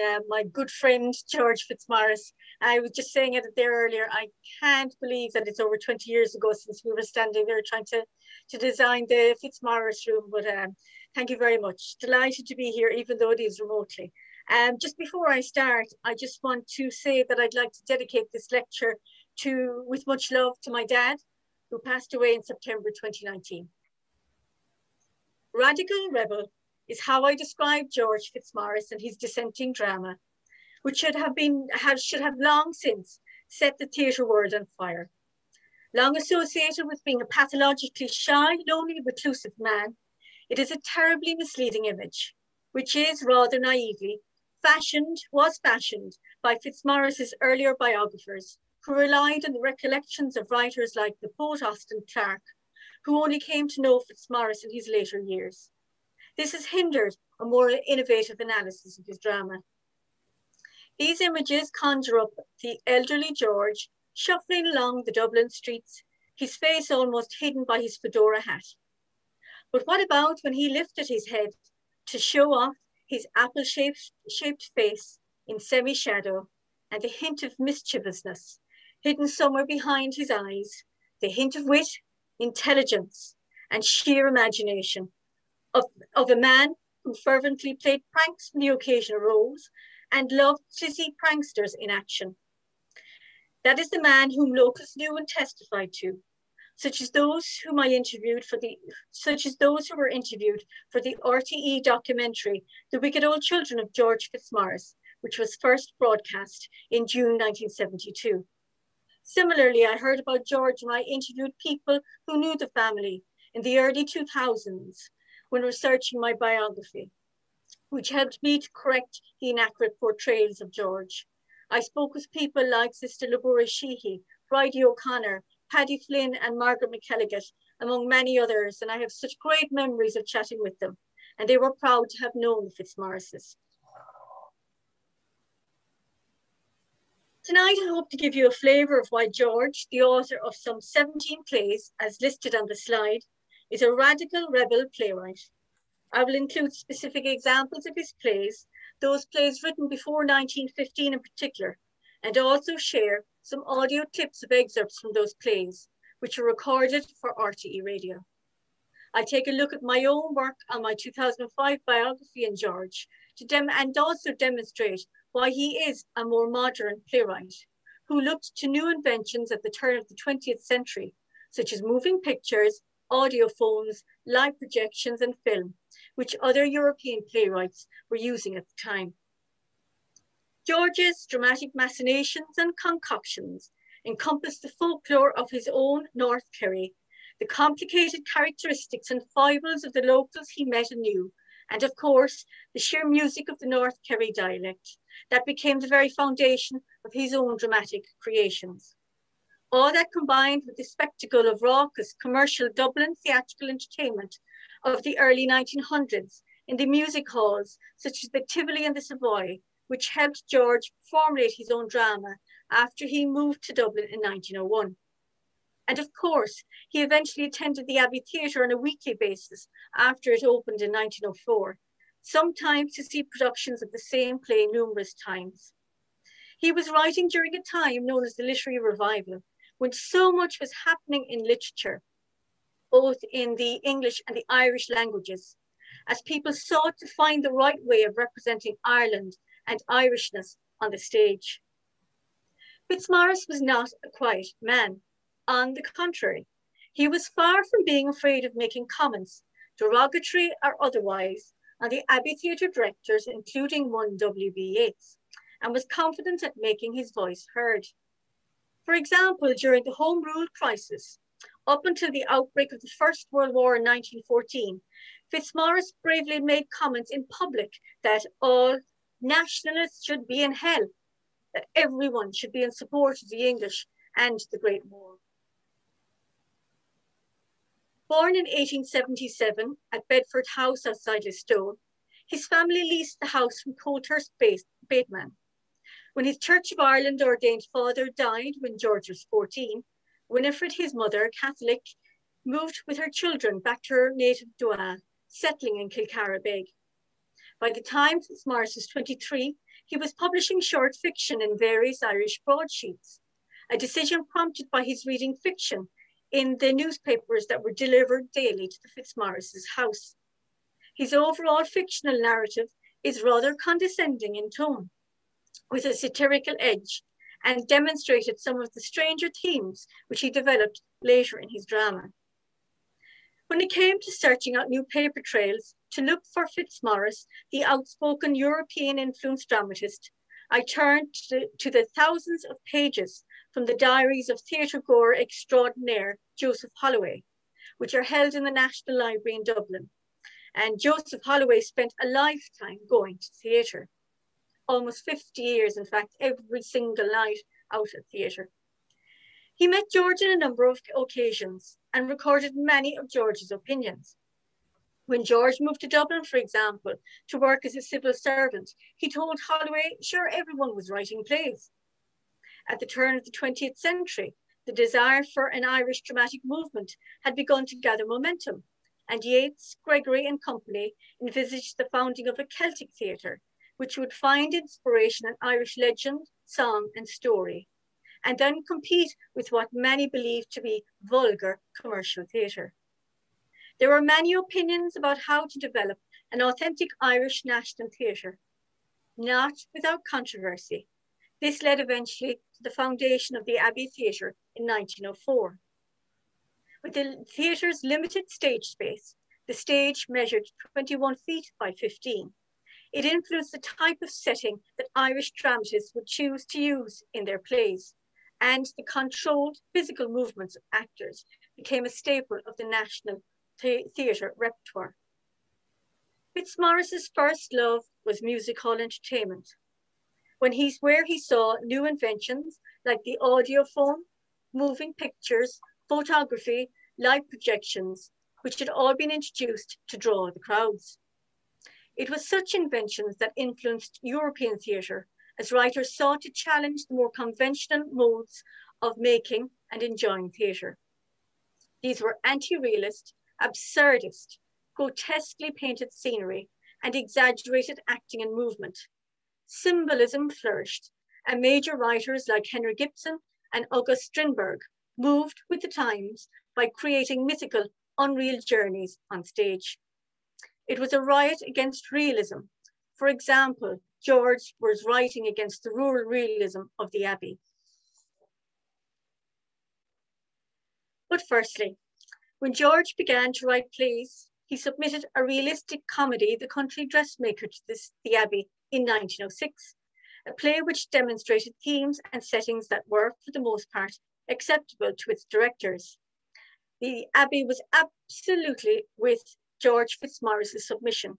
uh, my good friend George Fitzmaurice. I was just saying it there earlier. I can't believe that it's over 20 years ago since we were standing there trying to, to design the Fitzmaurice room. But um, thank you very much. Delighted to be here, even though it is remotely. Um, just before I start, I just want to say that I'd like to dedicate this lecture to, with much love, to my dad, who passed away in September 2019. Radical rebel is how I describe George Fitzmaurice and his dissenting drama, which should have been have, should have long since set the theatre world on fire. Long associated with being a pathologically shy, lonely, reclusive man, it is a terribly misleading image, which is rather naively fashioned, was fashioned by Fitzmaurice's earlier biographers, who relied on the recollections of writers like the poet Austin Clarke, who only came to know Fitzmaurice in his later years. This has hindered a more innovative analysis of his drama. These images conjure up the elderly George shuffling along the Dublin streets, his face almost hidden by his fedora hat. But what about when he lifted his head to show off his apple-shaped shaped face in semi-shadow and the hint of mischievousness hidden somewhere behind his eyes, the hint of wit, intelligence, and sheer imagination of, of a man who fervently played pranks when the occasion arose and loved to see pranksters in action. That is the man whom locals knew and testified to, such as those whom I interviewed for the, such as those who were interviewed for the RTE documentary, The Wicked Old Children of George Fitzmaurice, which was first broadcast in June 1972. Similarly, I heard about George when I interviewed people who knew the family in the early 2000s when researching my biography, which helped me to correct the inaccurate portrayals of George. I spoke with people like Sister Labura Sheehy, Bridie O'Connor, Paddy Flynn and Margaret McElligott, among many others, and I have such great memories of chatting with them, and they were proud to have known the Fitzmaurices. Tonight, I hope to give you a flavour of why George, the author of some 17 plays, as listed on the slide, is a radical rebel playwright. I will include specific examples of his plays, those plays written before 1915 in particular, and also share some audio clips of excerpts from those plays, which were recorded for RTE Radio. I'll take a look at my own work on my 2005 biography on George to dem and also demonstrate why he is a more modern playwright who looked to new inventions at the turn of the 20th century, such as moving pictures audiophones, live projections, and film, which other European playwrights were using at the time. George's dramatic machinations and concoctions encompassed the folklore of his own North Kerry, the complicated characteristics and foibles of the locals he met and knew, and of course, the sheer music of the North Kerry dialect that became the very foundation of his own dramatic creations. All that combined with the spectacle of raucous commercial Dublin theatrical entertainment of the early 1900s in the music halls such as the Tivoli and the Savoy, which helped George formulate his own drama after he moved to Dublin in 1901. And of course, he eventually attended the Abbey Theatre on a weekly basis after it opened in 1904, sometimes to see productions of the same play numerous times. He was writing during a time known as the Literary Revival, when so much was happening in literature, both in the English and the Irish languages, as people sought to find the right way of representing Ireland and Irishness on the stage. Fitzmaurice was not a quiet man. On the contrary, he was far from being afraid of making comments, derogatory or otherwise, on the Abbey Theatre directors, including one W.B. Yeats, and was confident at making his voice heard. For example, during the Home Rule crisis, up until the outbreak of the First World War in 1914, Fitzmaurice bravely made comments in public that all nationalists should be in hell, that everyone should be in support of the English and the Great War. Born in 1877 at Bedford House outside Listowel, his family leased the house from Colthurst Bateman, when his Church of Ireland ordained father died when George was 14, Winifred, his mother, Catholic, moved with her children back to her native Duagh, settling in Kilcara By the time Fitzmaurice was 23, he was publishing short fiction in various Irish broadsheets, a decision prompted by his reading fiction in the newspapers that were delivered daily to the Fitzmaurice's house. His overall fictional narrative is rather condescending in tone, with a satirical edge, and demonstrated some of the stranger themes which he developed later in his drama. When it came to searching out new paper trails to look for Fitzmaurice, the outspoken European influenced dramatist, I turned to the, to the thousands of pages from the diaries of theatre goer extraordinaire Joseph Holloway, which are held in the National Library in Dublin. And Joseph Holloway spent a lifetime going to theatre, almost 50 years, in fact, every single night out at theatre. He met George on a number of occasions and recorded many of George's opinions. When George moved to Dublin, for example, to work as a civil servant, he told Holloway, sure, everyone was writing plays. At the turn of the 20th century, the desire for an Irish dramatic movement had begun to gather momentum, and Yeats, Gregory, and company envisaged the founding of a Celtic theatre, which would find inspiration in Irish legend, song, and story and then compete with what many believe to be vulgar commercial theatre. There were many opinions about how to develop an authentic Irish national theatre, not without controversy. This led eventually to the foundation of the Abbey Theatre in 1904. With the theatre's limited stage space, the stage measured 21 feet by 15. It influenced the type of setting that Irish dramatists would choose to use in their plays and the controlled physical movements of actors became a staple of the national theatre repertoire. Fitzmaurice's first love was music hall entertainment. When he's where he saw new inventions like the audiophone, moving pictures, photography, light projections, which had all been introduced to draw the crowds. It was such inventions that influenced European theatre as writers sought to challenge the more conventional modes of making and enjoying theatre. These were anti-realist, absurdist, grotesquely painted scenery, and exaggerated acting and movement. Symbolism flourished, and major writers like Henrik Ibsen and August Strindberg moved with the times by creating mythical, unreal journeys on stage. It was a riot against realism. For example, George was writing against the rural realism of the Abbey. But firstly, when George began to write plays, he submitted a realistic comedy, The Country Dressmaker, to this, the Abbey in 1906, a play which demonstrated themes and settings that were, for the most part, acceptable to its directors. The Abbey was absolutely with George Fitzmaurice's submission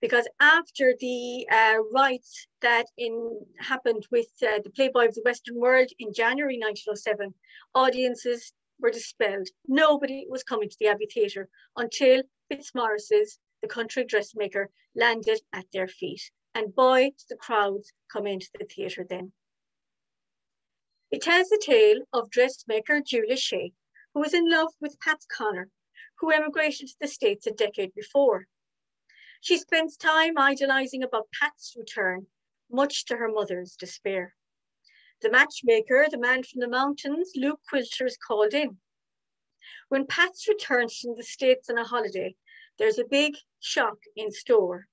because after the uh, riots that in happened with uh, the Playboy of the Western World in January 1907, audiences were dispelled. Nobody was coming to the Abbey Theatre until Fitzmaurice's The Country Dressmaker landed at their feet. And boy, did the crowds come into the theatre then. It tells the tale of dressmaker Julia Shea, who was in love with Pat Connor, who emigrated to the States a decade before. She spends time idolizing about Pat's return, much to her mother's despair. The matchmaker, the man from the mountains, Luke Quilter, is called in. When Pat's returns from the States on a holiday, there's a big shock in store,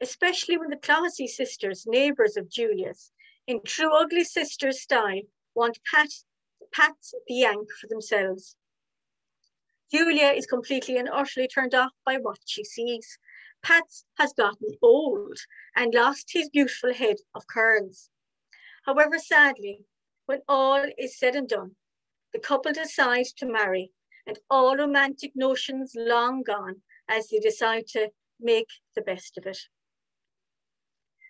especially when the classy sisters, neighbors of Julia's, in true ugly sister style, want Pat, Pat's the Yank for themselves. Julia is completely and utterly turned off by what she sees Pat has gotten old and lost his beautiful head of curls. However, sadly, when all is said and done, the couple decide to marry and all romantic notions long gone as they decide to make the best of it.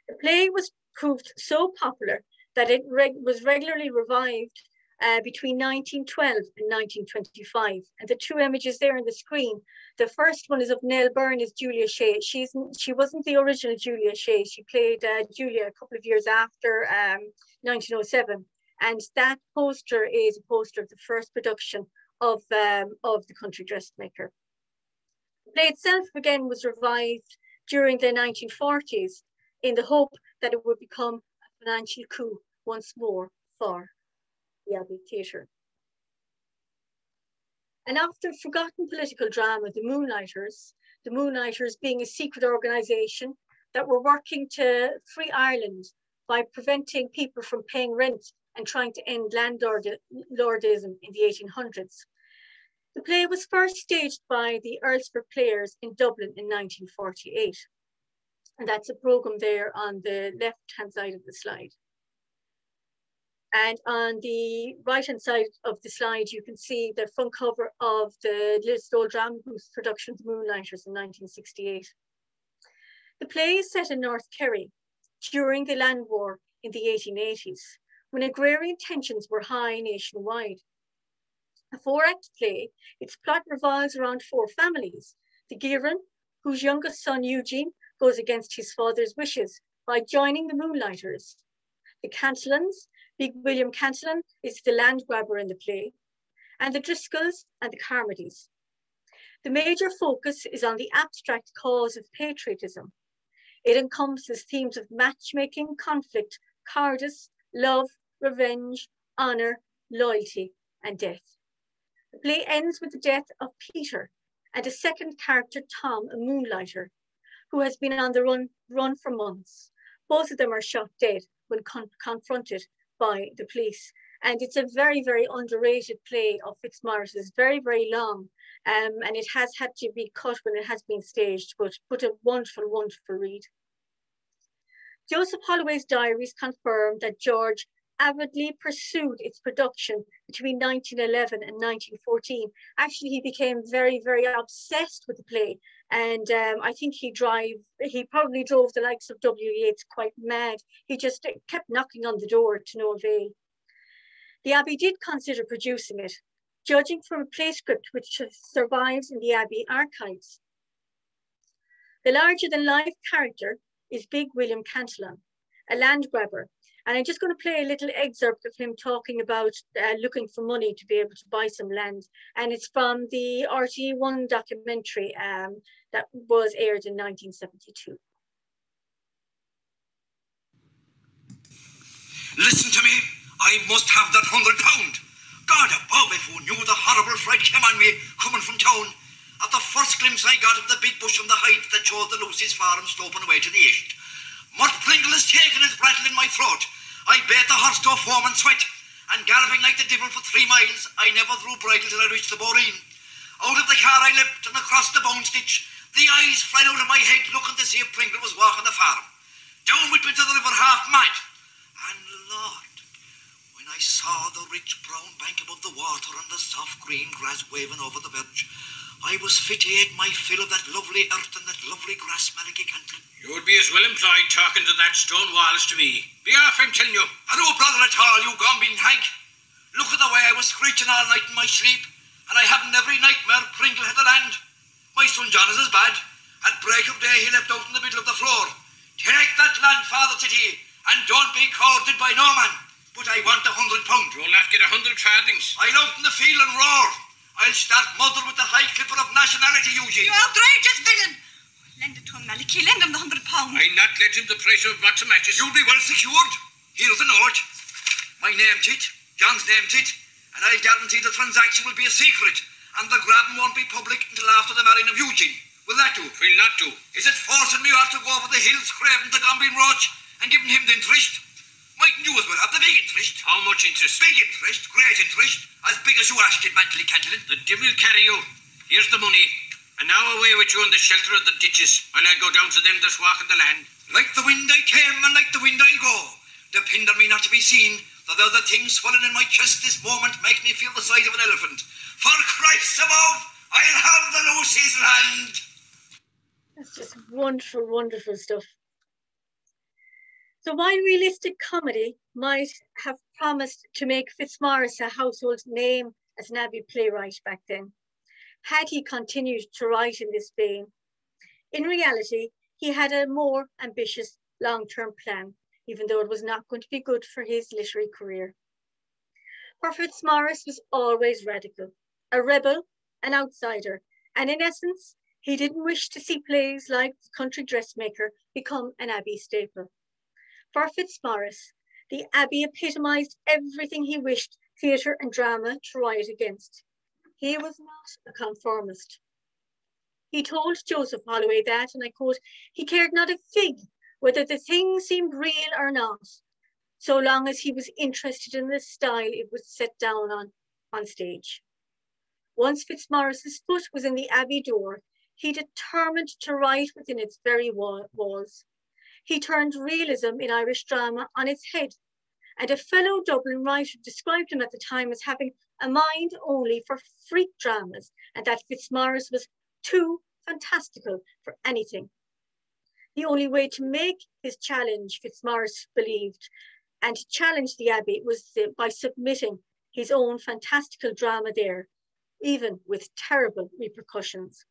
The play was proved so popular that it reg was regularly revived uh, between 1912 and 1925. And the two images there on the screen, the first one is of Nell Byrne as Julia Shea. She's, she wasn't the original Julia Shea. She played uh, Julia a couple of years after um, 1907. And that poster is a poster of the first production of, um, of The Country Dressmaker. The play itself, again, was revived during the 1940s in the hope that it would become a financial coup once more for Theatre. And after forgotten political drama, the Moonlighters, the Moonlighters being a secret organisation that were working to free Ireland by preventing people from paying rent and trying to end landlordism in the 1800s. The play was first staged by the Earlsfort Players in Dublin in 1948. And that's a program there on the left-hand side of the slide. And on the right-hand side of the slide, you can see the front cover of the Listowel Drama Booth production, The Moonlighters in 1968. The play is set in North Kerry during the Land War in the 1880s, when agrarian tensions were high nationwide. A four-act play, its plot revolves around four families. The Gearan, whose youngest son Eugene goes against his father's wishes by joining the Moonlighters. The Cantillons, Big William Cantillon is the land grabber in the play, and the Driscolls and the Carmodys. The major focus is on the abstract cause of patriotism. It encompasses themes of matchmaking, conflict, cowardice, love, revenge, honor, loyalty, and death. The play ends with the death of Peter and a second character, Tom, a moonlighter, who has been on the run, run for months. Both of them are shot dead when con confronted by the police. And it's a very, very underrated play of Fitzmaurice. It's very, very long. Um, and it has had to be cut when it has been staged, but, but a wonderful, wonderful read. Joseph Holloway's diaries confirm that George avidly pursued its production between 1911 and 1914. Actually, he became very, very obsessed with the play. And um, I think he drive, he probably drove the likes of W. Yeats quite mad. He just kept knocking on the door to no avail. The Abbey did consider producing it, judging from a play script which survives in the Abbey archives. The larger than life character is Big William Cantillon, a land grabber and I'm just going to play a little excerpt of him talking about uh, looking for money to be able to buy some land. And it's from the RTE1 documentary um, that was aired in 1972. Listen to me. I must have that hundred pound. God above, if who knew the horrible fright came on me coming from town. At the first glimpse I got of the big bush on the height that showed the Lucy's farm sloping away to the east. Mort Pringle has taken his brattle in my throat. I bait the horse to a foam and sweat, and galloping like the devil for three miles, I never threw bridle till I reached the boreen. Out of the car I leapt and across the bone stitch. The eyes fled out of my head, looking to see if Pringle was walking the farm. Down with me to the river half mad. And Lord, when I saw the rich brown bank above the water and the soft green grass waving over the verge, I was fit to eat my fill of that lovely earth and that lovely grass, Malachi Cantillon. You'd be as well employed talking to that stone wall as to me. Be off, I'm telling you. I no brother at all, you gombeen hag. Look at the way I was screeching all night in my sleep, and I hadn't every nightmare Pringle had the land. My son John is as bad. At break of day, he leapt out in the middle of the floor. Take that land, father, said he, and don't be courted by no man. But I want a hundred pound. You'll not get a hundred farthings. I'll out in the field and roar. I'll start mother with the high clipper of nationality, Eugene. You outrageous villain! Lend it to him, Malachy. Lend him the hundred pounds. I not lend him the price of a box of matches. You'll be well secured. Here's the note. My name's it, John's name's it, and I'll guarantee the transaction will be a secret, and the grabbing won't be public until after the marrying of Eugene. Will that do? Will not do. Is it forcing me out to go over the hills, craving the Gombeen Roach, and giving him the interest? Mightn't you as well have the big interest? How much interest? Big interest, great interest, as big as you asked it, Mantley Cantillon. The devil carry you. Here's the money. And now away with you in the shelter of the ditches, while I go down to them that's walking the land. Like the wind I came, and like the wind I'll go. Depend on me not to be seen, though the thing swelling in my chest this moment make me feel the size of an elephant. For Christ above, I'll have the Lucy's land. That's just wonderful, wonderful stuff. So while realistic comedy might have promised to make Fitzmaurice a household name as an Abbey playwright back then, had he continued to write in this vein, in reality, he had a more ambitious long-term plan, even though it was not going to be good for his literary career. For Fitzmaurice was always radical, a rebel, an outsider, and in essence, he didn't wish to see plays like The Country Dressmaker become an Abbey staple. For Fitzmaurice, the Abbey epitomised everything he wished theatre and drama to riot against. He was not a conformist. He told Joseph Holloway that, and I quote, he cared not a fig whether the thing seemed real or not, so long as he was interested in the style it was set down on, on stage. Once Fitzmaurice's foot was in the Abbey door, he determined to write within its very walls. He turned realism in Irish drama on its head, and a fellow Dublin writer described him at the time as having a mind only for freak dramas, and that Fitzmaurice was too fantastical for anything. The only way to make his challenge, Fitzmaurice believed, and to challenge the Abbey was by submitting his own fantastical drama there, even with terrible repercussions.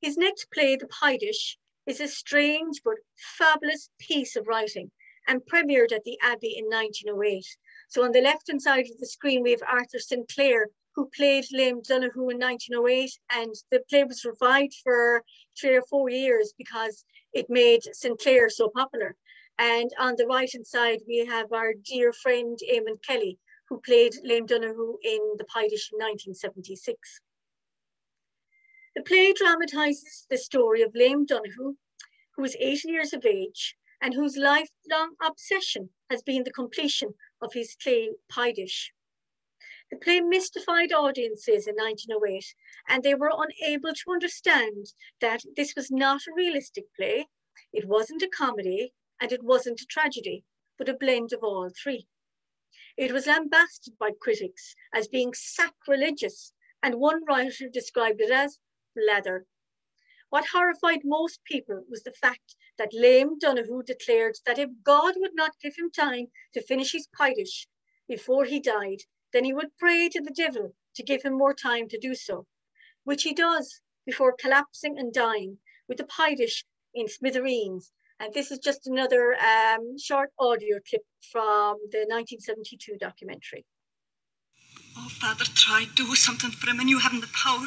His next play, The Pie-Dish, is a strange but fabulous piece of writing and premiered at the Abbey in 1908. So on the left-hand side of the screen, we have Arthur Sinclair, who played Liam Donoghu in 1908, and the play was revived for three or four years because it made Sinclair so popular. And on the right-hand side, we have our dear friend Eamon Kelly, who played Liam Donoghu in The Pie-Dish in 1976. The play dramatises the story of Liam Donoghu, who is 80 years of age and whose lifelong obsession has been the completion of his play pie dish. The play mystified audiences in 1908 and they were unable to understand that this was not a realistic play, it wasn't a comedy, and it wasn't a tragedy, but a blend of all three. It was lambasted by critics as being sacrilegious, and one writer described it as leather. What horrified most people was the fact that Lame Donoghu declared that if God would not give him time to finish his pie dish before he died, then he would pray to the devil to give him more time to do so, which he does before collapsing and dying with the pie dish in smithereens. And this is just another um, short audio clip from the 1972 documentary. Oh, Father, try do something for him, and you haven't the power.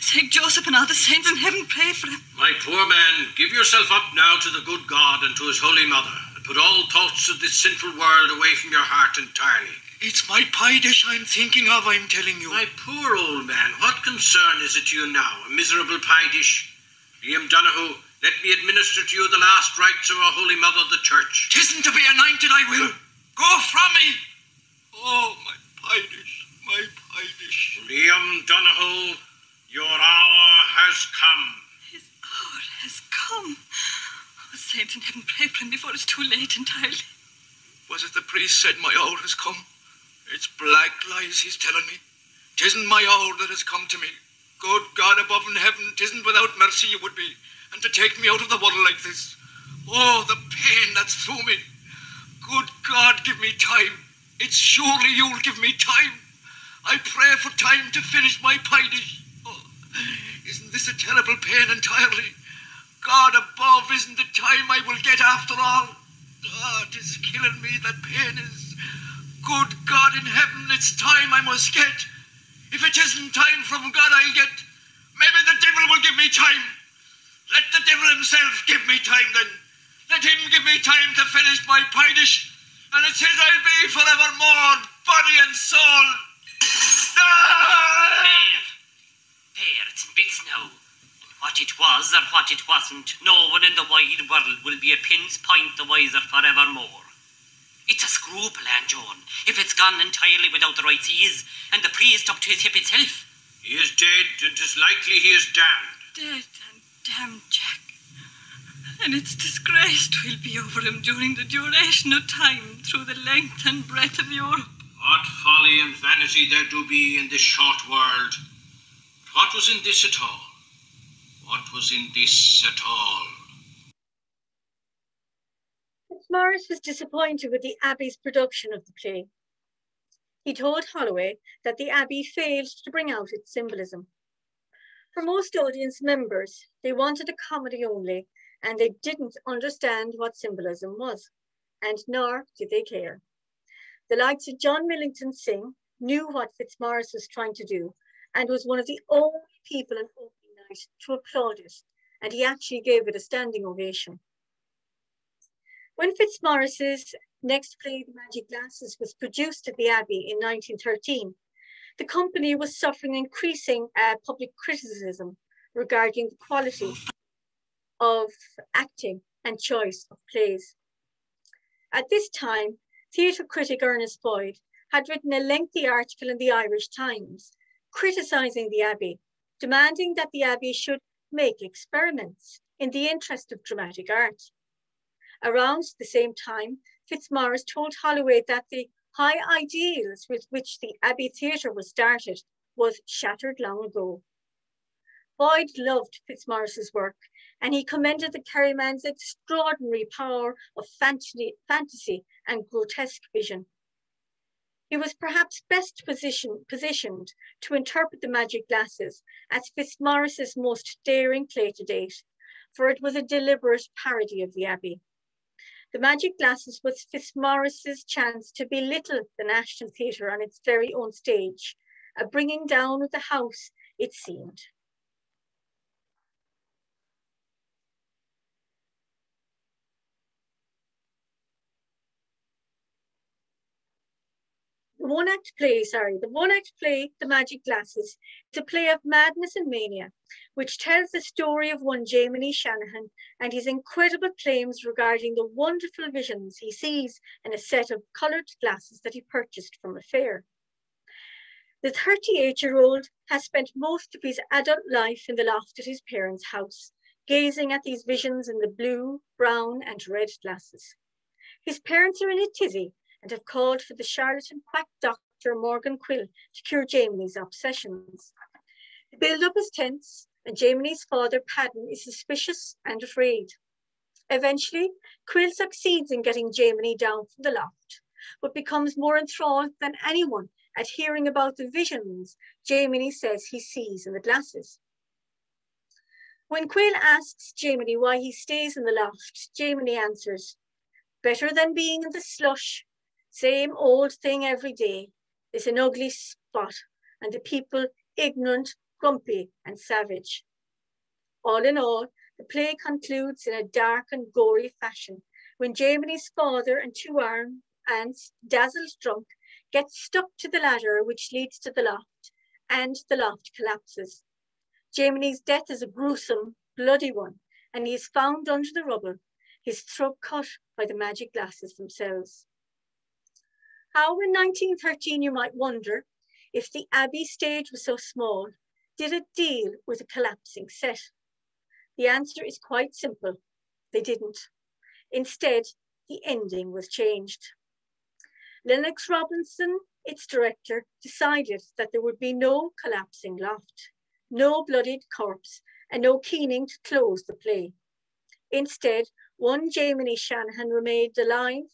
Saint Joseph and all the saints in heaven pray for him. My poor man, give yourself up now to the good God and to his holy mother, and put all thoughts of this sinful world away from your heart entirely. It's my pie dish I'm thinking of, I'm telling you. My poor old man, what concern is it to you now, a miserable pie dish? Liam Donoghu, let me administer to you the last rites of our Holy Mother, the Church. Tisn't to be anointed, I will. Go from me. Oh, my pie dish my pie dish. Liam Donoghu, your hour has come. His hour has come. Oh, saints in heaven, pray for him before it's too late entirely. Was it the priest said my hour has come? It's black lies he's telling me. Tisn't my hour that has come to me. Good God above in heaven, tisn't without mercy you would be, and to take me out of the world like this. Oh, the pain that's through me. Good God, give me time. It's surely you'll give me time. I pray for time to finish my pie dish. Oh, isn't this a terrible pain entirely? God above, isn't it time I will get after all? Ah, oh, it is killing me, that pain is. Good God in heaven, it's time I must get. If it isn't time from God I'll get, maybe the devil will give me time. Let the devil himself give me time then. Let him give me time to finish my pie dish, and it's his I'll be forevermore, body and soul. There. There, it's in bits now. And what it was or what it wasn't, no one in the wide world will be a pin's point the wiser forevermore. It's a screw plan, John. If it's gone entirely without the rites he is, and the priest up to his hip itself. He is dead, and and 'tis likely he is damned. Dead and damned, Jack. And its disgrace will be over him during the duration of time through the length and breadth of Europe. What folly and vanity there do be in this short world. What was in this at all? What was in this at all? Morris was disappointed with the Abbey's production of the play. He told Holloway that the Abbey failed to bring out its symbolism. For most audience members, they wanted a comedy only, and they didn't understand what symbolism was, and nor did they care. The likes of John Millington Synge knew what Fitzmaurice was trying to do and was one of the only people in opening night to applaud it and he actually gave it a standing ovation. When Fitzmaurice's next play, The Magic Glasses, was produced at the Abbey in 1913, the company was suffering increasing uh, public criticism regarding the quality of acting and choice of plays. At this time, theatre critic Ernest Boyd had written a lengthy article in the Irish Times criticising the Abbey, demanding that the Abbey should make experiments in the interest of dramatic art. Around the same time, Fitzmaurice told Holloway that the high ideals with which the Abbey Theatre was started was shattered long ago. Boyd loved Fitzmaurice's work and he commended the Kerryman's extraordinary power of fantasy, fantasy and grotesque vision. He was perhaps best position, positioned to interpret the magic glasses as Fitzmaurice's most daring play to date, for it was a deliberate parody of the Abbey. The Magic Glasses was Fitzmaurice's chance to belittle the National Theatre on its very own stage, a bringing down of the house, it seemed. One act play, sorry, the one act play, The Magic Glasses, is a play of madness and mania, which tells the story of one Jamie Shanahan and his incredible claims regarding the wonderful visions he sees in a set of coloured glasses that he purchased from a fair. The 38 year old has spent most of his adult life in the loft at his parents' house, gazing at these visions in the blue, brown, and red glasses. His parents are in a tizzy and have called for the charlatan quack doctor Morgan Quill to cure Jamie's obsessions. The build-up is tense, and Jamie's father, Padden, is suspicious and afraid. Eventually, Quill succeeds in getting Jamie down from the loft, but becomes more enthralled than anyone at hearing about the visions Jamie says he sees in the glasses. When Quill asks Jamie why he stays in the loft, Jamie answers, better than being in the slush same old thing every day. It's an ugly spot, and the people ignorant, grumpy, and savage. All in all, the play concludes in a dark and gory fashion when Jamie's father and two aunts, dazzled drunk, get stuck to the ladder which leads to the loft, and the loft collapses. Jamie's death is a gruesome, bloody one, and he is found under the rubble, his throat cut by the magic glasses themselves. How in 1913, you might wonder, if the Abbey stage was so small, did it deal with a collapsing set? The answer is quite simple. They didn't. Instead, the ending was changed. Lennox Robinson, its director, decided that there would be no collapsing loft, no bloodied corpse, and no keening to close the play. Instead, one Jamie Shanahan remained alive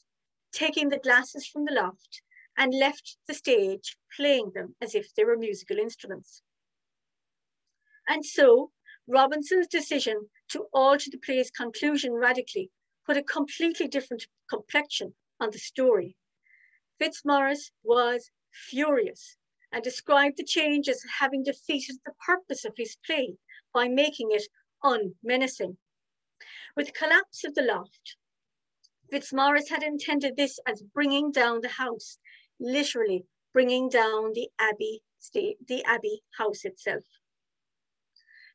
taking the glasses from the loft and left the stage playing them as if they were musical instruments. And so Robinson's decision to alter the play's conclusion radically put a completely different complexion on the story. Fitzmaurice was furious and described the change as having defeated the purpose of his play by making it unmenacing. With the collapse of the loft, Fitzmaurice had intended this as bringing down the house, literally bringing down the Abbey, the Abbey house itself.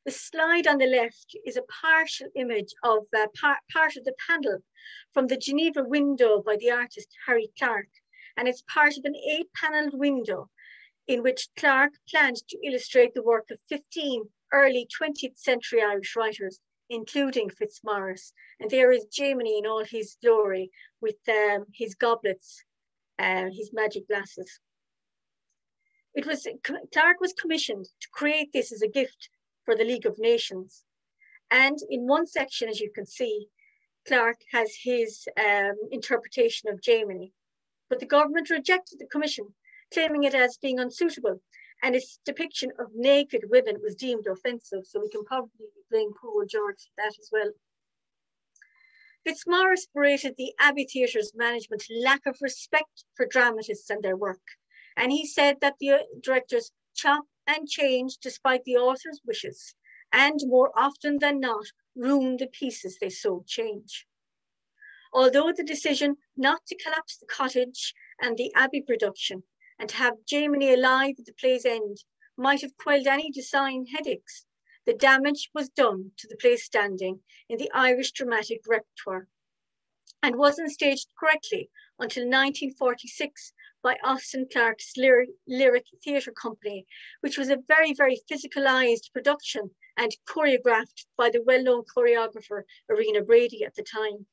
The slide on the left is a partial image of uh, par part of the panel from the Geneva window by the artist Harry Clarke, and it's part of an eight paneled window in which Clarke planned to illustrate the work of 15 early 20th century Irish writers, including Fitzmaurice. And there is Jamie in all his glory with um, his goblets and uh, his magic glasses. It was Clarke was commissioned to create this as a gift for the League of Nations. And in one section, as you can see, Clarke has his um, interpretation of Jamie, but the government rejected the commission, claiming it as being unsuitable and its depiction of naked women was deemed offensive. So we can probably blame poor George for that as well. Fitzmaurice berated the Abbey Theatre's management lack of respect for dramatists and their work. And he said that the uh, directors chop and change despite the author's wishes, and more often than not, ruin the pieces they so change. Although the decision not to collapse the cottage and the Abbey production and to have Jaymony alive at the play's end might have quelled any design headaches, the damage was done to the play's standing in the Irish dramatic repertoire and wasn't staged correctly until 1946 by Austin Clarke's Lyric, Lyric Theatre Company, which was a very, very physicalized production and choreographed by the well-known choreographer Erina Brady at the time.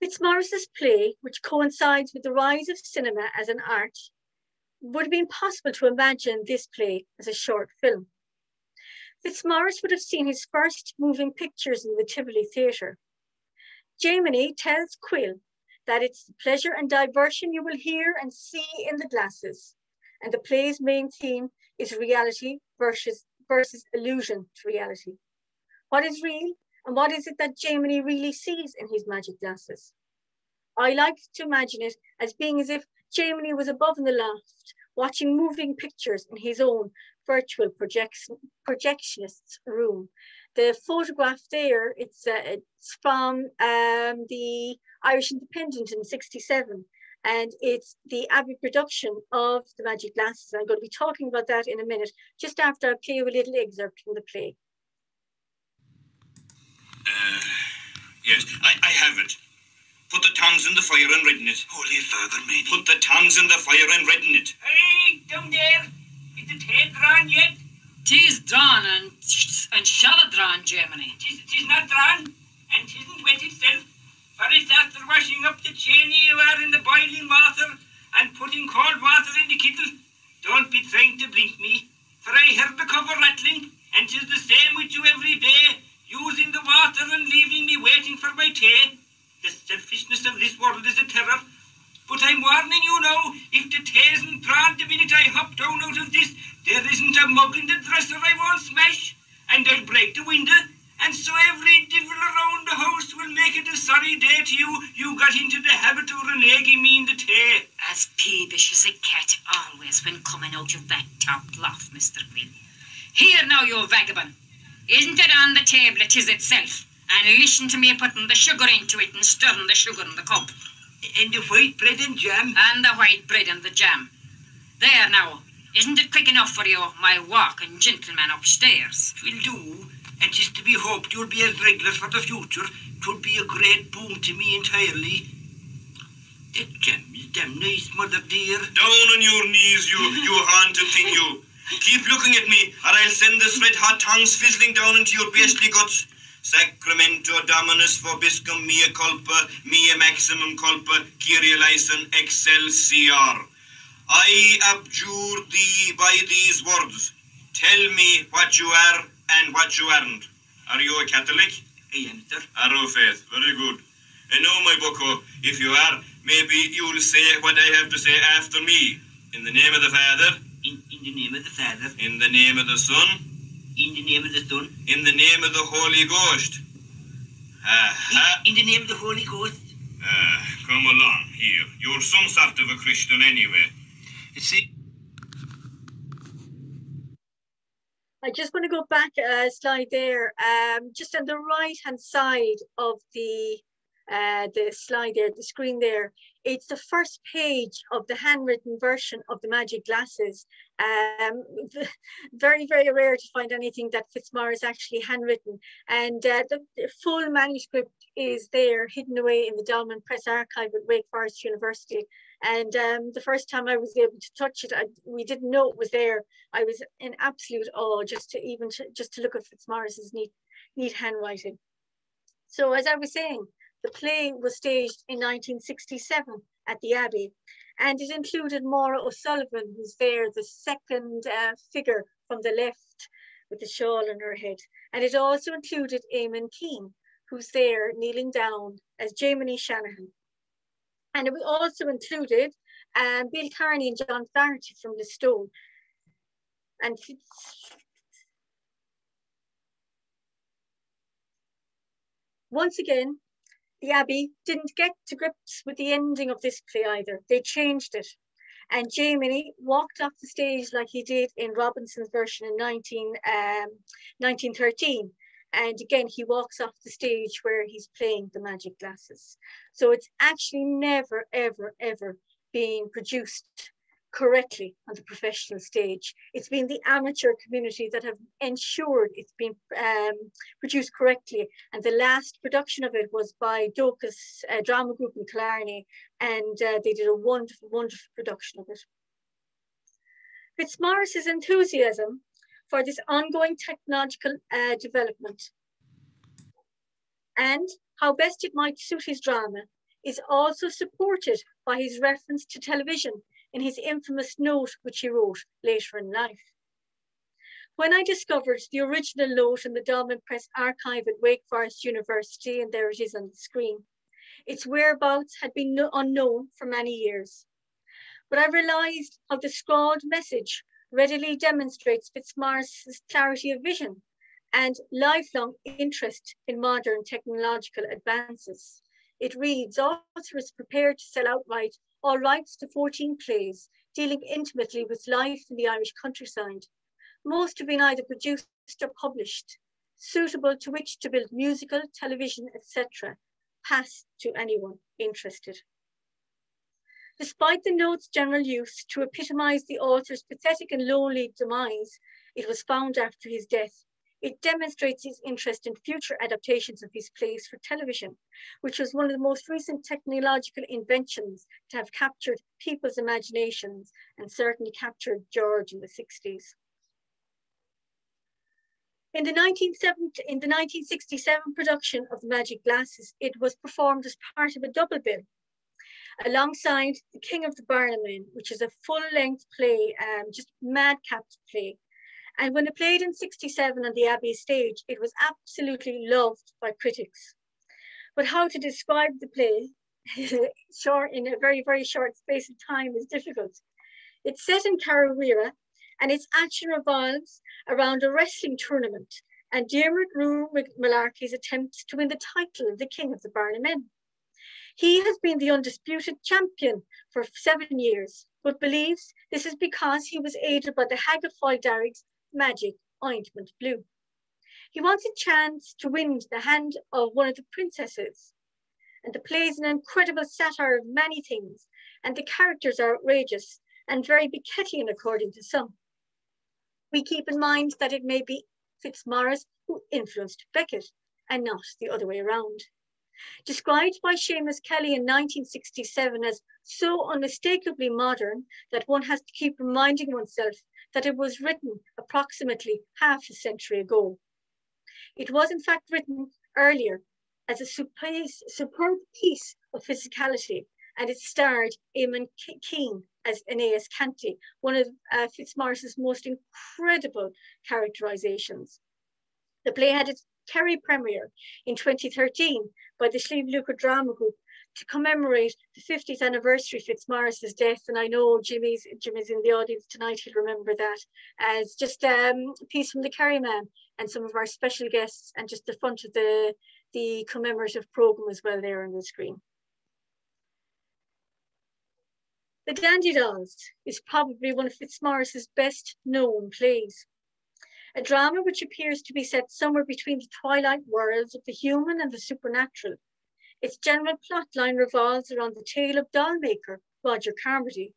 Fitzmaurice's play, which coincides with the rise of cinema as an art, would have been possible to imagine this play as a short film. Fitzmaurice would have seen his first moving pictures in the Tivoli Theatre. Jaymony tells Quill that it's the pleasure and diversion you will hear and see in the glasses. And the play's main theme is reality versus, versus illusion to reality. What is real and what is it that Jaymony really sees in his magic glasses? I like to imagine it as being as if Jaymony was above in the loft, watching moving pictures in his own virtual projection, projectionist's room. The photograph there, it's, uh, it's from um, the Irish Independent in 67 and it's the Abbey production of The Magic Glasses. I'm going to be talking about that in a minute, just after I play a little excerpt from the play. Uh, yes, I, I have it. Put the tongues in the fire and redden it. Holy Father, meaning. Put the tongues in the fire and redden it. Hey, down there. Is the tape drawn yet? Tis drawn and, and shall it drawn, Jaymony. Tis, tis not drawn, and tisn't wet itself. For it's after washing up the chain you are in the boiling water and putting cold water in the kettle. Don't be trying to blink me, for I heard the cover rattling, and tis the same with you every day, using the water and leaving me waiting for my tea. The selfishness of this world is a terror. But I'm warning you now, if the tea isn't drawn the minute I hop down out of this, there isn't a mug in the dresser I won't smash, and I'll break the window, and so every devil around the house will make it a sorry day to you. You got into the habit of reneging me in the tea. As peevish as a cat always when coming out of that top loft, Mr. Quill. Here now, you vagabond. Isn't it on the table itself? And listen to me putting the sugar into it and stirring the sugar in the cup. And the white bread and jam. And the white bread and the jam. There now, isn't it quick enough for you, my walking gentleman upstairs? Will do, and 'tis to be hoped you'll be as regular for the future. 'Twould be a great boon to me entirely. That jam is damn nice, mother dear. Down on your knees, you, you haunted thing, you. Keep looking at me, or I'll send this red hot tongues fizzling down into your beastly guts. Sacramento Dominus vobiscum mea culpa, mea maximum culpa, Kyrie excelsior. I abjure thee by these words. Tell me what you are and what you aren't. Are you a Catholic? I am, sir. Arrow faith, very good. And now, my bucko, if you are, maybe you'll say what I have to say after me. In the name of the Father, the name of the Father, in the name of the Son, in the name of the Son, in the name of the Holy Ghost. Aha. in the name of the Holy Ghost. Uh, come along here. You're some sort of a Christian anyway. You see, I just want to go back a slide there. Um, just on the right hand side of the uh, the slide there, the screen there, it's the first page of the handwritten version of the Magic Glasses. Um, very, very rare to find anything that Fitzmaurice actually handwritten. And uh, the, the, full manuscript is there, hidden away in the Dolman Press Archive at Wake Forest University. And um, the first time I was able to touch it, I, we didn't know it was there. I was in absolute awe just to even to, just to look at Fitzmaurice's neat, neat handwriting. So as I was saying, the play was staged in 1967 at the Abbey, and it included Maura O'Sullivan, who's there, the second uh, figure from the left with the shawl on her head. And it also included Eamon Keane, who's there kneeling down as Jaymony Shanahan. And it also included um, Bill Carney and John Flaherty from Listowel. And once again, the Abbey didn't get to grips with the ending of this play either. They changed it. And Jamie walked off the stage like he did in Robinson's version in 19, um, 1913. And again, he walks off the stage where he's playing the magic glasses. So it's actually never, ever, ever being produced correctly on the professional stage. It's been the amateur community that have ensured it's been um, produced correctly. And the last production of it was by Docus uh, Drama Group in Killarney, and uh, they did a wonderful, wonderful production of it. Fitzmaurice's enthusiasm for this ongoing technological uh, development and how best it might suit his drama is also supported by his reference to television in his infamous note which he wrote later in life. When I discovered the original note in the Dolmen Press archive at Wake Forest University, and there it is on the screen, its whereabouts had been unknown for many years. But I realized how the scrawled message readily demonstrates Fitzmaurice's clarity of vision and lifelong interest in modern technological advances. It reads, author is prepared to sell outright all rights to 14 plays dealing intimately with life in the Irish countryside. Most have been either produced or published, suitable to which to build musical, television, etc., passed to anyone interested. Despite the note's general use to epitomize the author's pathetic and lonely demise, it was found after his death it demonstrates his interest in future adaptations of his plays for television, which was one of the most recent technological inventions to have captured people's imaginations and certainly captured George in the 60s. In the, in the 1967 production of The Magic Glasses, it was performed as part of a double bill alongside The King of the Barna Men, which is a full-length play, um, just madcap play, and when it played in 67 on the Abbey stage, it was absolutely loved by critics. But how to describe the play short in a very, very short space of time is difficult. It's set in Carrowera and its action revolves around a wrestling tournament and Diarmuid Rue Malarkey's attempts to win the title of the King of the Men. He has been the undisputed champion for seven years, but believes this is because he was aided by the Hag of Foydarrigs magic ointment blue. He wants a chance to win the hand of one of the princesses. And the play is an incredible satire of many things, and the characters are outrageous and very Beckettian according to some. We keep in mind that it may be Fitzmaurice who influenced Beckett and not the other way around. Described by Seamus Kelly in 1967 as so unmistakably modern that one has to keep reminding oneself that it was written approximately half a century ago. It was in fact written earlier as a superb piece of physicality and it starred Eamon Keane as Aeneas Canty, one of uh, Fitzmaurice's most incredible characterizations. The play had its Kerry premiere in 2013 by the Sliabh Luachra Drama Group to commemorate the 50th anniversary of Fitzmaurice's death. And I know Jimmy's Jimmy's in the audience tonight, he'll remember that as just um, a piece from the Kerryman and some of our special guests and just the front of the, the commemorative program as well there on the screen. The Dandy Dolls is probably one of Fitzmaurice's best known plays. A drama which appears to be set somewhere between the twilight worlds of the human and the supernatural its general plotline revolves around the tale of dollmaker Roger Carmody,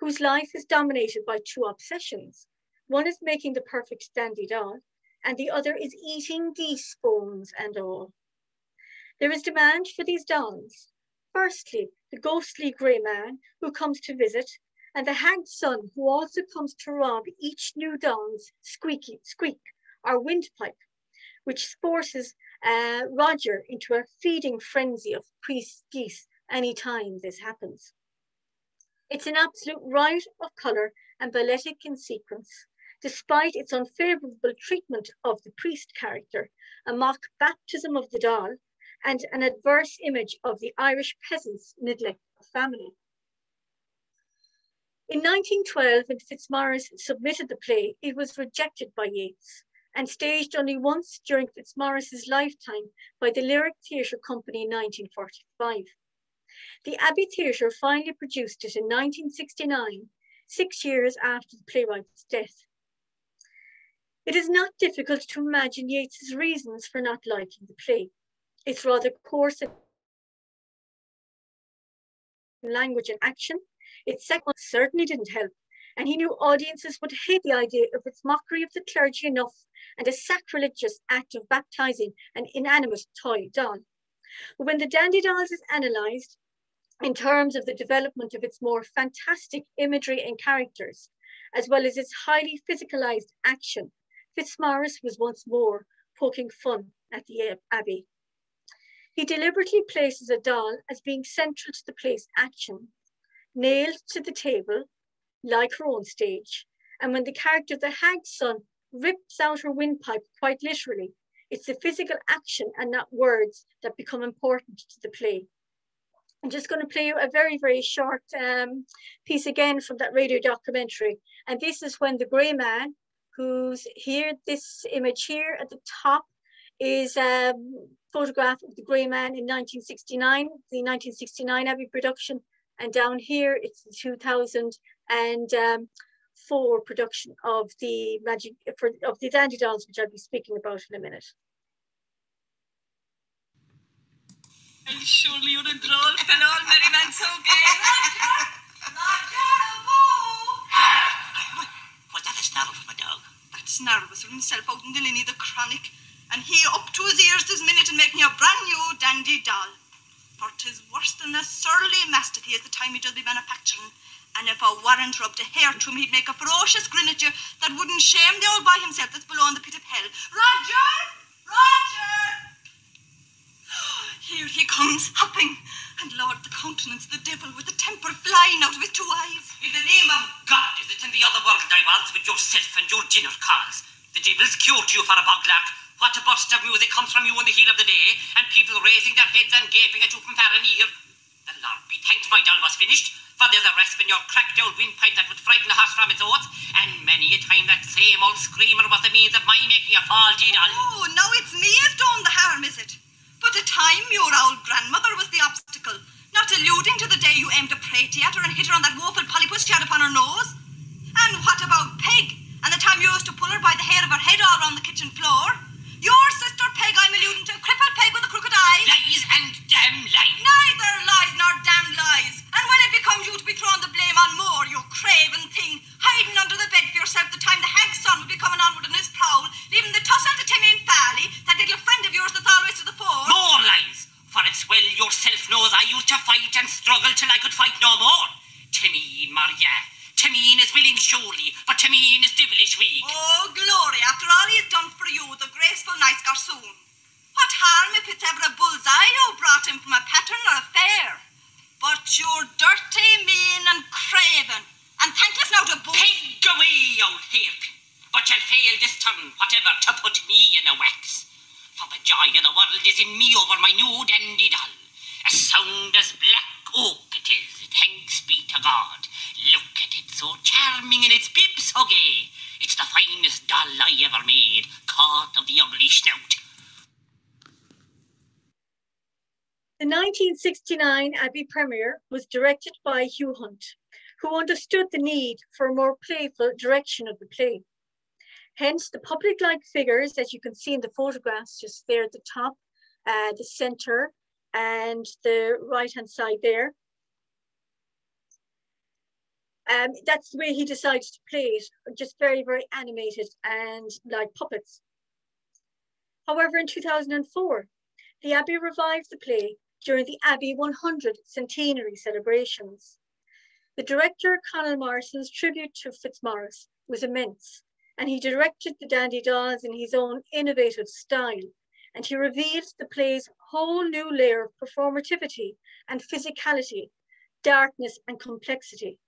whose life is dominated by two obsessions. One is making the perfect dandy doll, and the other is eating geese bones and all. There is demand for these dolls. Firstly, the ghostly grey man who comes to visit, and the hag's son who also comes to rob each new doll's squeaky squeak or windpipe, which forces uh, Roger into a feeding frenzy of priest geese any time this happens. It's an absolute riot of colour and balletic in sequence, despite its unfavourable treatment of the priest character, a mock baptism of the doll, and an adverse image of the Irish peasants' neglect of family. In 1912, when Fitzmaurice submitted the play, it was rejected by Yeats and staged only once during Fitzmaurice's lifetime by the Lyric Theatre Company in 1945. The Abbey Theatre finally produced it in 1969, six years after the playwright's death. It is not difficult to imagine Yeats's reasons for not liking the play. It's rather coarse in language and action. Its second certainly didn't help, and he knew audiences would hate the idea of its mockery of the clergy enough and a sacrilegious act of baptizing an inanimate toy doll. But when the Dandy Dolls is analysed in terms of the development of its more fantastic imagery and characters, as well as its highly physicalized action, Fitzmaurice was once more poking fun at the Abbey. He deliberately places a doll as being central to the play's action, nailed to the table, like her own stage. And when the character the hag's son rips out her windpipe quite literally, it's the physical action and not words that become important to the play. I'm just going to play you a very, very short um, piece again from that radio documentary. And this is when the grey man, who's here, this image here at the top is a photograph of the Grey Man in 1969, the 1969 Abbey production. And down here, it's the 2004 um, production of the Magic for, of the Dandy Dolls, which I'll be speaking about in a minute. And surely you're a droll fellow, merry man, so gay. Was that a snarl from a dog? That snarl was from himself out in the linny, the chronic and he up to his ears this minute in making a brand new dandy doll. For 'tis worse than a surly mastiff he is the time he does be manufacturing. And if a warrant rubbed a hair to him, he'd make a ferocious grin at you that wouldn't shame the old boy himself that's below in the pit of hell. Roger! Roger! Here he comes, hopping, and Lord, the countenance, of the devil, with the temper flying out of his two eyes. In the name of God, is it in the other world I was with yourself and your dinner calls? The devil's cured you for a boglark, what a burst of music comes from you in the heel of the day, and people raising their heads and gaping at you from far and near. The thanked my doll was finished, for there's a rasp in your cracked old windpipe that would frighten the horse from its oats, and many a time that same old screamer was the means of my making a faulty doll. Oh, now it's me has done the harm, is it? But a time your old grandmother was the obstacle, not alluding to the day you aimed a prey at her and hit her on that woeful polypus she had upon her nose. And what about Peg, and the time you used to pull her by the hair of her head all round the kitchen floor? Your sister Peg, I'm alluding to, crippled Peg with a crooked eye. Lies and damn lies. Neither lies nor damn lies. And when it becomes you to be throwing the blame on more, you craven thing, hiding under the bed for yourself the time the hag's son would be coming onward in his prowl, leaving the tussle to Timmy and Farley, that little friend of yours that's always to the fore. More lies. For it's well yourself knows I used to fight and struggle till I could fight no more. Timmy, Maria, Timeen is willing surely, but Timeen is devilish weak. Oh, glory, after all he has done for you, the graceful nice garçon. What harm if it's ever a bullseye you brought him from a pattern or a fair? But you're dirty, mean, and craven, and thankless now to boot. Pig away, old hairpin. But you'll fail this turn, whatever, to put me in a wax. For the joy of the world is in me over my new dandy doll. As sound as black oak it is, thanks be to God. Look so charming in its bib so. It's the finest doll I ever made, caught of the ugly snout. The 1969 Abbey premiere was directed by Hugh Hunt, who understood the need for a more playful direction of the play. Hence, the public-like figures, as you can see in the photographs just there at the top, uh, the center, and the right-hand side there, um, that's the way he decided to play it, just very, very animated and like puppets. However, in 2004, the Abbey revived the play during the Abbey 100 centenary celebrations. The director, Conal Morrison's tribute to Fitzmaurice was immense, and he directed the Dandy Dolls in his own innovative style, and he revealed the play's whole new layer of performativity and physicality, darkness and complexity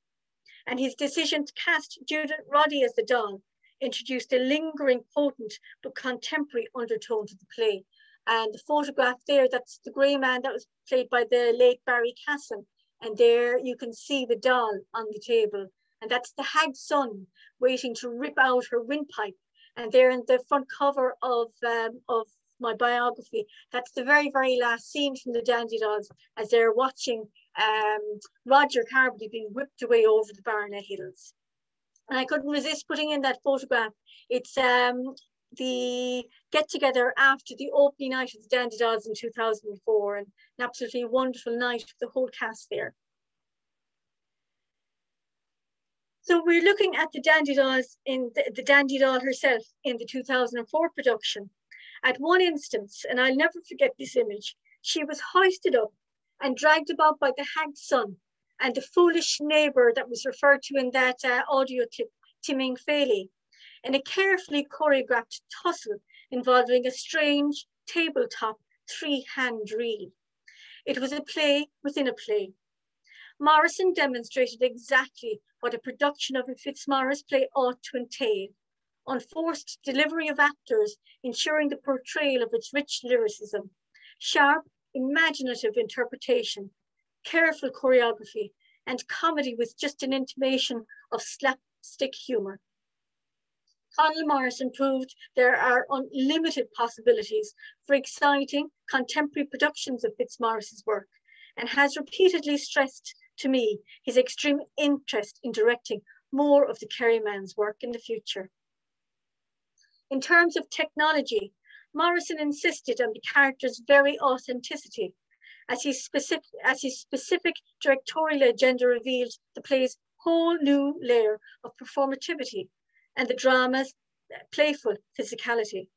and his decision to cast Judith Roddy as the doll introduced a lingering, potent, but contemporary undertone to the play. And the photograph there, that's the grey man that was played by the late Barry Cassin. And there you can see the doll on the table. And that's the hag's son waiting to rip out her windpipe. And there in the front cover of, um, of my biography, that's the very, very last scene from the Dandy Dolls as they're watching um, Roger Carmody being whipped away over the Barnet Hills. And I couldn't resist putting in that photograph. It's um, the get together after the opening night of the Dandy Dolls in 2004 and an absolutely wonderful night with the whole cast there. So we're looking at the Dandy Dolls in the, the Dandy Doll herself in the 2004 production. At one instance, and I'll never forget this image, she was hoisted up and dragged about by the hag's son and the foolish neighbour that was referred to in that uh, audio tip, Timming Failey, in a carefully choreographed tussle involving a strange tabletop three-hand reel. It was a play within a play. Morrison demonstrated exactly what a production of a Fitzmaurice play ought to entail, unforced delivery of actors, ensuring the portrayal of its rich lyricism, sharp, imaginative interpretation, careful choreography, and comedy with just an intimation of slapstick humor. Conal Morrison proved there are unlimited possibilities for exciting contemporary productions of Fitzmaurice's work and has repeatedly stressed to me his extreme interest in directing more of the Kerryman's work in the future. In terms of technology, Morrison insisted on the character's very authenticity as his specific, as his specific directorial agenda revealed the play's whole new layer of performativity and the drama's playful physicality.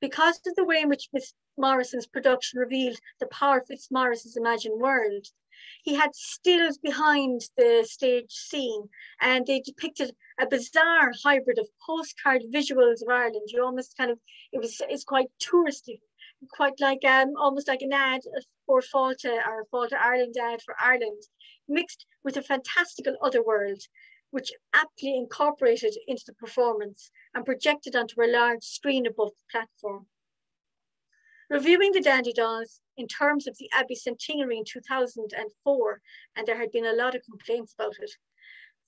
Because of the way in which Miss Morrison's production revealed the power of Fitzmaurice's imagined world, he had stills behind the stage scene and they depicted a bizarre hybrid of postcard visuals of Ireland. You almost kind of, it was, it's quite touristy, quite like, um, almost like an ad for Fáilte or Fáilte Ireland ad for Ireland, mixed with a fantastical other world, which aptly incorporated into the performance and projected onto a large screen above the platform. Reviewing the Dandy Dolls in terms of the Abbey centenary in 2004, and there had been a lot of complaints about it,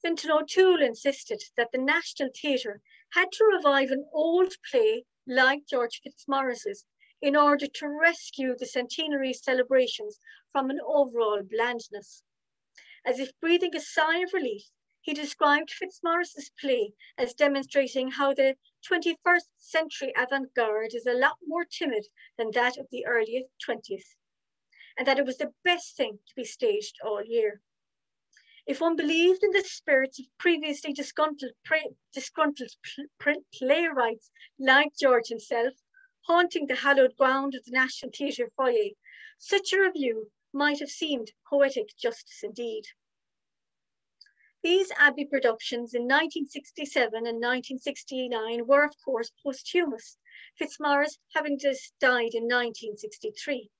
Fintan O'Toole insisted that the National Theatre had to revive an old play like George Fitzmaurice's in order to rescue the centenary celebrations from an overall blandness. As if breathing a sigh of relief, he described Fitzmaurice's play as demonstrating how the 21st century avant-garde is a lot more timid than that of the early 20th, and that it was the best thing to be staged all year. If one believed in the spirits of previously disgruntled, disgruntled playwrights like George himself, haunting the hallowed ground of the National Theatre foyer, such a review might have seemed poetic justice indeed. These Abbey productions in 1967 and 1969 were, of course, posthumous, Fitzmaurice having just died in 1963.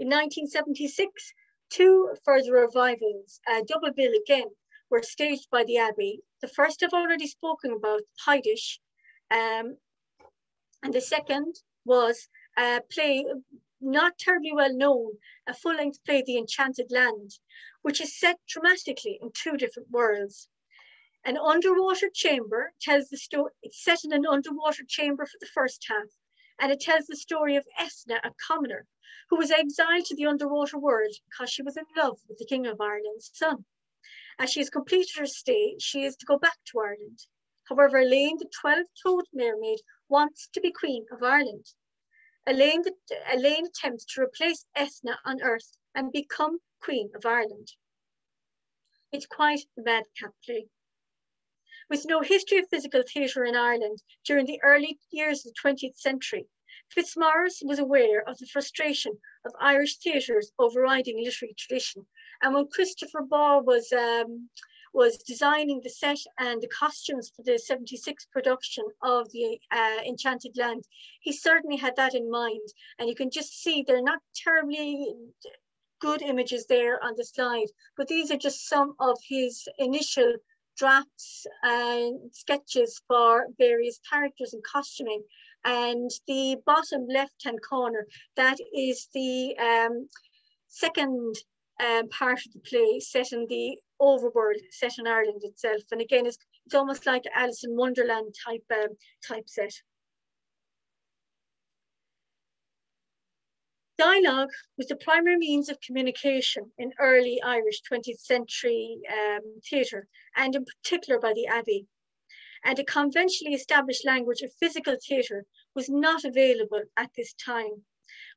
In 1976, two further revivals, a double bill again, were staged by the Abbey. The first I've already spoken about, Pie-Dish, um, and the second was a play not terribly well known, a full-length play, The Enchanted Land, which is set dramatically in two different worlds. An underwater chamber tells the story, it's set in an underwater chamber for the first half, and it tells the story of Esna, a commoner, who was exiled to the underwater world because she was in love with the King of Ireland's son. As she has completed her stay, she is to go back to Ireland. However, Elaine, the 12-toed mermaid, wants to be Queen of Ireland. Elaine, Elaine attempts to replace Esna on Earth and become Queen of Ireland. It's quite a madcap play. With no history of physical theatre in Ireland during the early years of the 20th century, Fitzmaurice was aware of the frustration of Irish theatres overriding literary tradition. And when Christopher Ball was um, was designing the set and the costumes for the 76 production of the uh, Enchanted Land. He certainly had that in mind. And you can just see they're not terribly good images there on the slide, but these are just some of his initial drafts and sketches for various characters and costuming. And the bottom left-hand corner, that is the um, second um, part of the play set in the overworld set in Ireland itself. And again, it's, it's almost like Alice in Wonderland type um, type set. Dialogue was the primary means of communication in early Irish 20th century um, theatre, and in particular by the Abbey. And a conventionally established language of physical theatre was not available at this time,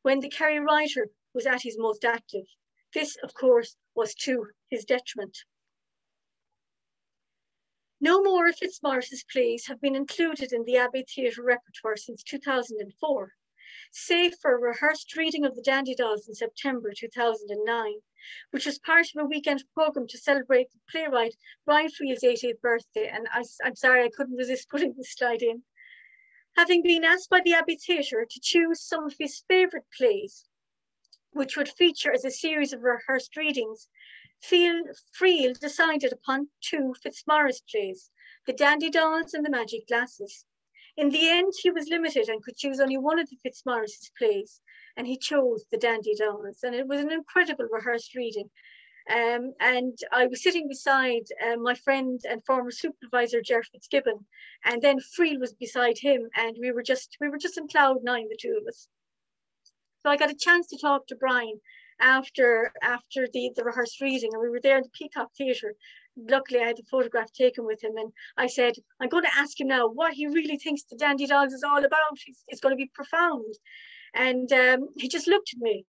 when the Kerry writer was at his most active. This, of course, was to his detriment. No more of Fitzmaurice's plays have been included in the Abbey Theatre repertoire since 2004 save for a rehearsed reading of the Dandy Dolls in September 2009, which was part of a weekend program to celebrate the playwright Brian Friel's 80th birthday. And I, am sorry, I couldn't resist putting this slide in. Having been asked by the Abbey Theatre to choose some of his favourite plays, which would feature as a series of rehearsed readings, Friel decided upon two Fitzmaurice plays, The Dandy Dolls and The Magic Glasses. In the end, he was limited and could choose only one of the Fitzmaurice's plays, and he chose The Dandy Dolls. And it was an incredible rehearsed reading. Um, and I was sitting beside uh, my friend and former supervisor, Ger FitzGibbon, and then Friel was beside him, and we were just we were just in cloud nine, the two of us. So I got a chance to talk to Brian after after the, the rehearsed reading, and we were there in the Peacock Theatre, luckily I had a photograph taken with him and I said, I'm going to ask him now what he really thinks the Dandy Dolls is all about. It's, it's going to be profound. And um, he just looked at me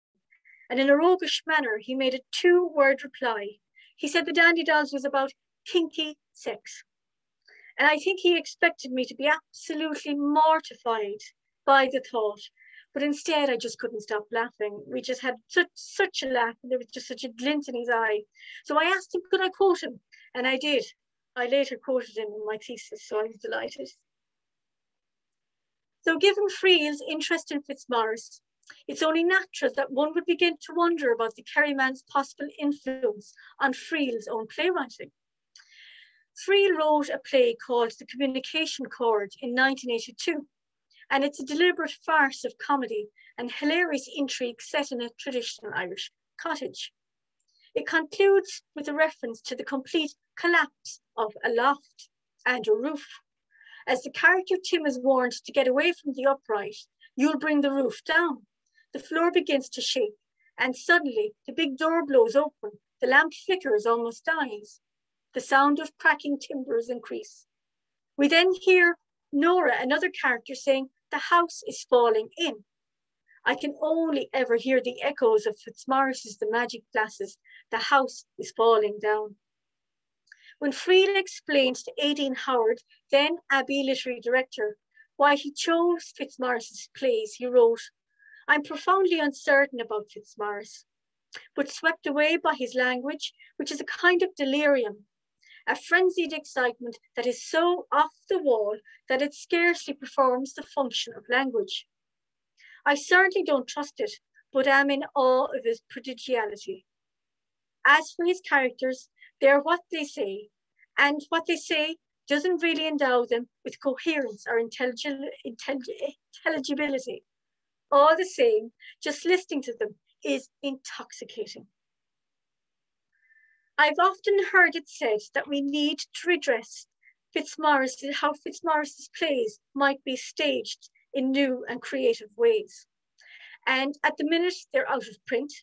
and in a roguish manner, he made a two word reply. He said the Dandy Dolls was about kinky sex. And I think he expected me to be absolutely mortified by the thought. But instead, I just couldn't stop laughing. We just had such, such a laugh, and there was just such a glint in his eye. So I asked him, could I quote him? And I did. I later quoted him in my thesis, so I was delighted. So given Friel's interest in Fitzmaurice, it's only natural that one would begin to wonder about the Kerryman's possible influence on Friel's own playwriting. Friel wrote a play called The Communication Cord in 1982, and it's a deliberate farce of comedy and hilarious intrigue set in a traditional Irish cottage. It concludes with a reference to the complete collapse of a loft and a roof. As the character Tim is warned to get away from the upright, you'll bring the roof down. The floor begins to shake, and suddenly the big door blows open. The lamp flickers, almost dies. The sound of cracking timbers increase. We then hear Nora, another character, saying, The house is falling in. I can only ever hear the echoes of Fitzmaurice's The Magic Glasses. The house is falling down. When Friel explained to Aideen Howard, then Abbey Literary Director, why he chose Fitzmaurice's plays, he wrote, I'm profoundly uncertain about Fitzmaurice, but swept away by his language, which is a kind of delirium, a frenzied excitement that is so off the wall that it scarcely performs the function of language. I certainly don't trust it, but am in awe of his prodigality. As for his characters, they're what they say, and what they say doesn't really endow them with coherence or intelligibility. All the same, just listening to them is intoxicating. I've often heard it said that we need to redress Fitzmaurice, how Fitzmaurice's plays might be staged in new and creative ways. And at the minute, they're out of print.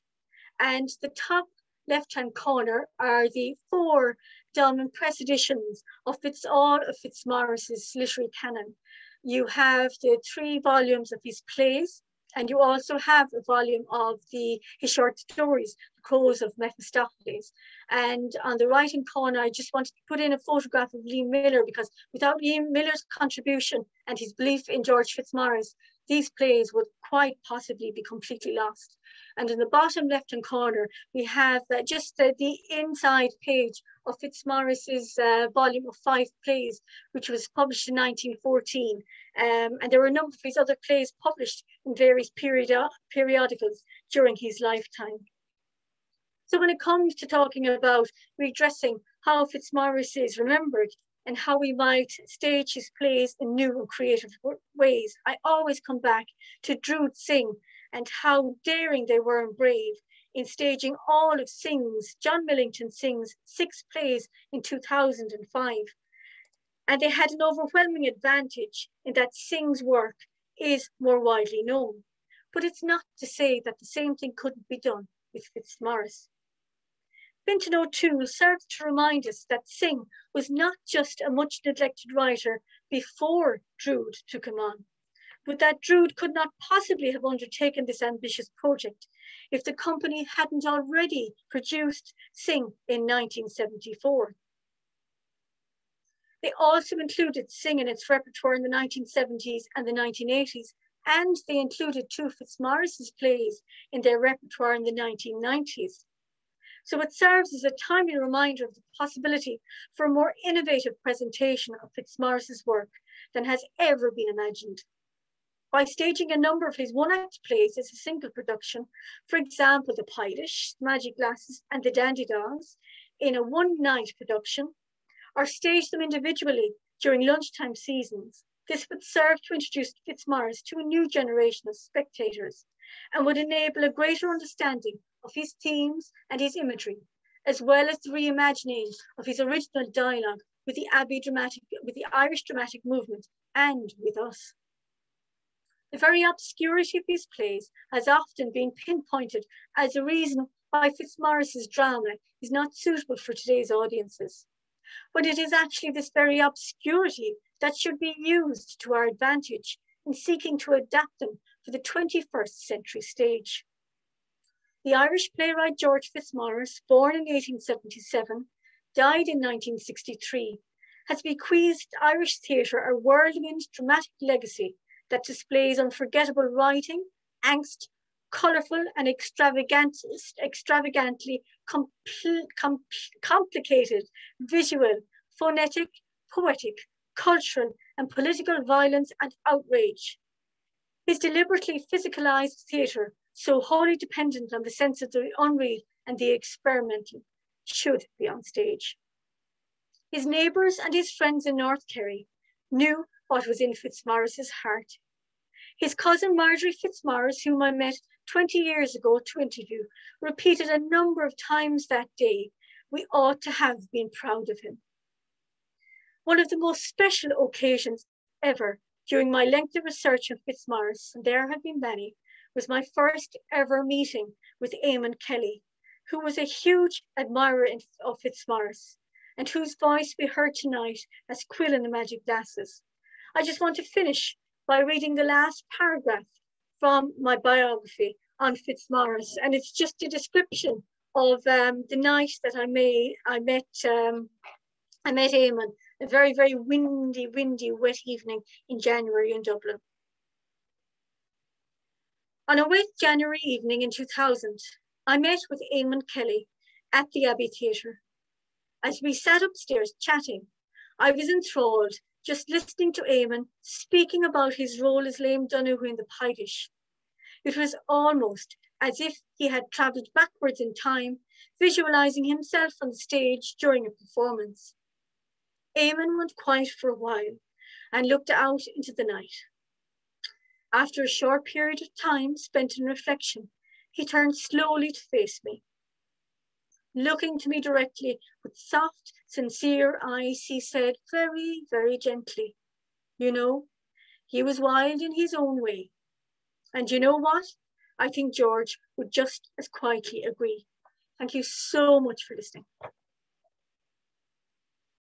And the top left-hand corner are the four Dolmen press editions of Fitz all of Fitzmaurice's literary canon. You have the three volumes of his plays, and you also have a volume of the his short stories, The Crows of Mephistopheles. And on the right hand corner, I just wanted to put in a photograph of Liam Miller because without Liam Miller's contribution and his belief in George Fitzmaurice, these plays would quite possibly be completely lost. And in the bottom left-hand corner, we have uh, just uh, the inside page of Fitzmaurice's uh, volume of five plays, which was published in 1914. Um, and there were a number of his other plays published in various period periodicals during his lifetime. So when it comes to talking about redressing how Fitzmaurice is remembered and how we might stage his plays in new and creative ways, I always come back to DruidSynge and how daring they were and brave in staging all of Synge's, John Millington Synge's six plays in 2005. And they had an overwhelming advantage in that Synge's work is more widely known. but it's not to say that the same thing couldn't be done with Fitzmaurice. Fintan O'Toole serves to remind us that Synge was not just a much neglected writer before Druid took him on, but that Druid could not possibly have undertaken this ambitious project if the company hadn't already produced Synge in 1974. They also included Synge in its repertoire in the 1970s and the 1980s, and they included two Fitzmaurice's plays in their repertoire in the 1990s. So it serves as a timely reminder of the possibility for a more innovative presentation of Fitzmaurice's work than has ever been imagined. By staging a number of his one-act plays as a single production, for example, The Pie-Dish, Magic Glasses, and The Dandy Dolls, in a one-night production, or stage them individually during lunchtime seasons, this would serve to introduce Fitzmaurice to a new generation of spectators and would enable a greater understanding of his themes and his imagery, as well as the reimagining of his original dialogue with the Abbey dramatic, with the Irish dramatic movement and with us. The very obscurity of these plays has often been pinpointed as a reason why Fitzmaurice's drama is not suitable for today's audiences. But it is actually this very obscurity that should be used to our advantage in seeking to adapt them for the 21st century stage. The Irish playwright George Fitzmaurice, born in 1877, died in 1963, has bequeathed Irish theatre a whirlwind dramatic legacy that displays unforgettable writing, angst, colourful and extravagant, extravagantly compl com complicated visual, phonetic, poetic, cultural and political violence and outrage. His deliberately physicalized theatre, so wholly dependent on the sense of the unreal and the experimental, should be on stage. His neighbours and his friends in North Kerry knew what was in Fitzmaurice's heart. His cousin Marjorie Fitzmaurice, whom I met 20 years ago to interview, repeated a number of times that day, we ought to have been proud of him. One of the most special occasions ever during my lengthy research of Fitzmaurice, and there have been many, was my first ever meeting with Eamon Kelly, who was a huge admirer of Fitzmaurice and whose voice we heard tonight as Quill in the Magic Glasses. I just want to finish by reading the last paragraph from my biography on Fitzmaurice, and it's just a description of um, the night that I. I met um, I met Eamon a very, very windy, windy, wet evening in January in Dublin. On a wet January evening in 2000, I met with Eamon Kelly at the Abbey Theatre. As we sat upstairs chatting, I was enthralled just listening to Eamon speaking about his role as Liam Donoghue in the Pie-Dish. It was almost as if he had travelled backwards in time, visualizing himself on the stage during a performance. Eamon went quiet for a while and looked out into the night. After a short period of time spent in reflection, he turned slowly to face me. Looking to me directly with soft, sincere eyes, he said very, very gently, You know, he was wild in his own way. And you know what? I think George would just as quietly agree. Thank you so much for listening.